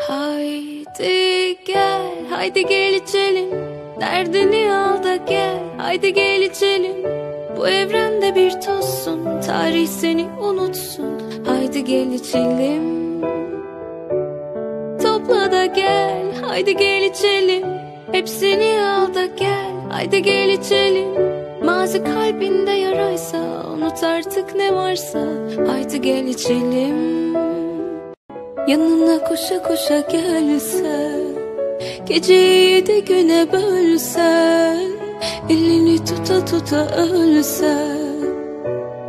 Haydi gel, haydi gel içelim. Derdini al da gel, haydi gel içelim. Bu evrende bir tozsun, tarih seni unutsun. Haydi gel içelim. Topla da gel, haydi gel içelim. Hepsini al da gel, haydi gel içelim. Mazi kalbinde yaraysa, unut artık ne varsa. Haydi gel içelim Yanına koşa koşa gelse Geceyi de güne bölse Elini tuta tuta ölse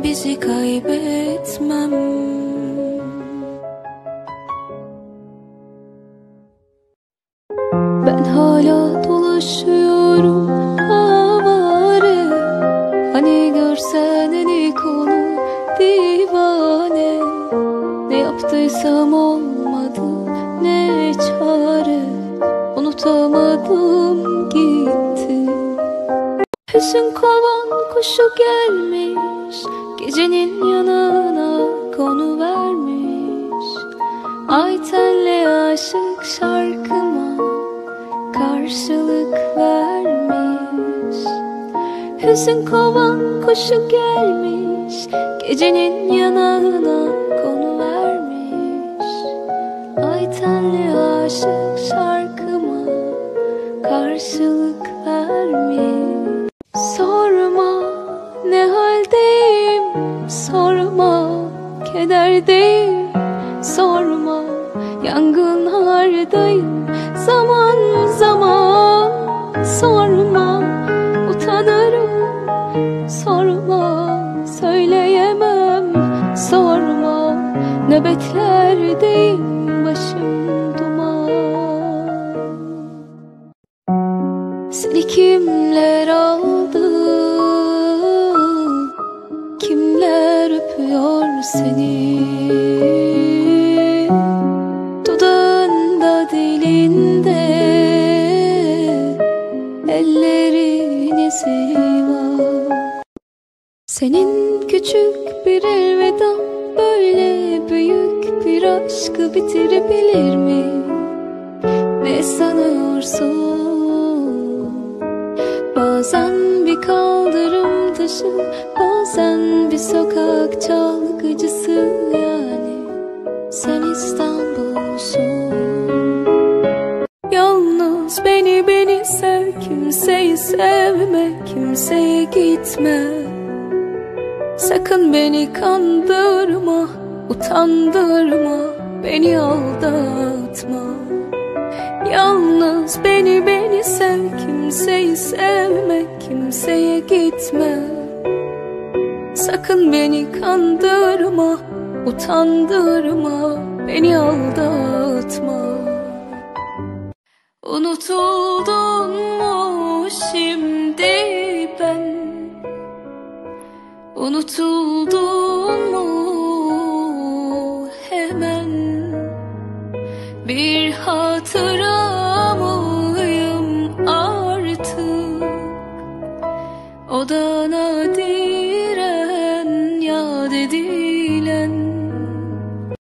Bizi kaybetmem. Ben hala dolaşıyorum avare Hani görsen en konu divane. Ne yaptıysam olmadı ne çare? Unutamadım gitti. Hüzün kovan kuşu gelmiş Gecenin yanına konu vermiş. Ay tenli aşık şarkıma karşılık vermiş. Hüzün kovan kuşu gelmiş Gecenin yanına konu vermiş Ay tenli aşık şarkıma karşılık vermiş. Sorma ne haldeyim Sorma kederdeyim. Sorma yangınlardayım Zaman zaman. Sorma Utanırım sorma Ellerin izi var Senin küçük bir elveda Böyle büyük bir aşkı bitirebilir mi? Ne sanıyorsun? Bazen bir kaldırım taşı Bazen bir sokak çalgıcısı Beni beni sev Kimseyi sevme Kimseye gitme. Sakın beni kandırma Utandırma Beni aldatma. Yalnız beni beni sev Kimseyi sevme Kimseye gitme. Sakın beni kandırma Utandırma Beni aldatma Unutuldun mu şimdi ben? Unutuldun mu hemen? Bir hatıra mıyım artık? O da